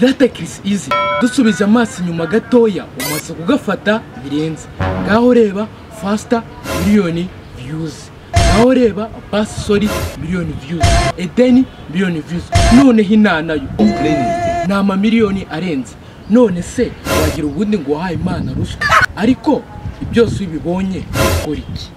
data Chris Easy. Dusubiza amaso inyuma gatoya umaze kugafata birenze. Ngaho reba fasita miliyoni viyuzi ngaho reba basi sori miliyoni viyuzi edeni miliyoni viyuzi noneho inanayo ni amamiliyoni arenze. None se wagira ubundi ngo wahaye imana ruswa? Ariko byose iyo ubibonye ukora iki?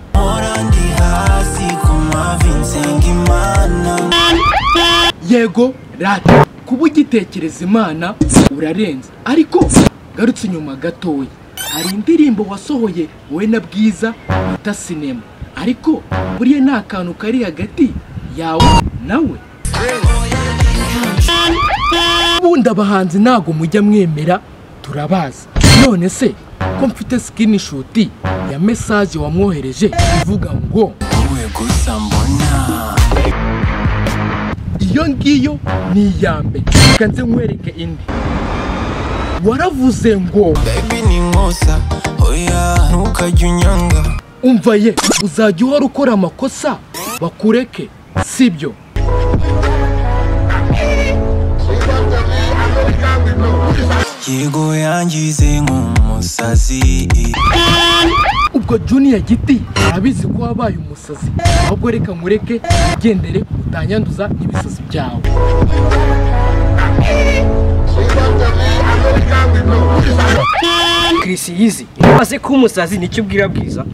Yego rata. Kuba ugitekereza imana urarenze ariko garutse inyuma gatoya. Hari indirimbo wasohoye wowe na bwiza bita sinema. Ariko buriya nta kantu kari hagati yawe nawe. Ubundi abahanzi ntabwo mujya mwemera turabazi. None se ko mfite sikinishuti ya mesaje wamwohereje ivuga ngo wowe gusa iyo ngiyo ni iya mbere reka nze nkwereke indi. Waravuze ngo baby ni nkosa oya ntukajya unyanga. Umva ye uzajya uhora ukora amakosa? Bakureke sibyo? Yego yangize nk'umusazi ubwo juniya giti arabizi ko wabaye umusazi. Ahubwo reka nkureke ugendere utanyanduza ibisazi byawe. Chris yizi maze kuba umusazi ni cyo ubwira bwiza?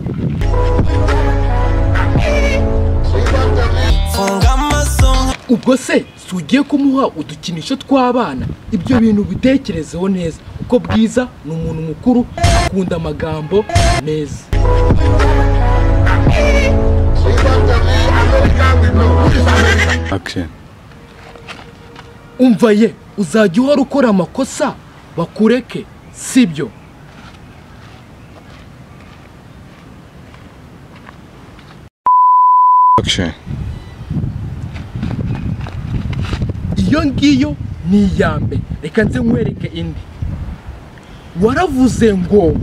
Ubwo se si ugiye kumuha udukinisho tw'abana? Ibyo bintu bitekerezeho neza. Kuko bwiza ni umuntu mukuru akunda amagambo meza. Umva ye uzajya uhora ukora amakosa? Bakureke sibyo Action. Iyo ngiyo ni iya mbere. Reka nze nkwereke indi. Waravuze ngo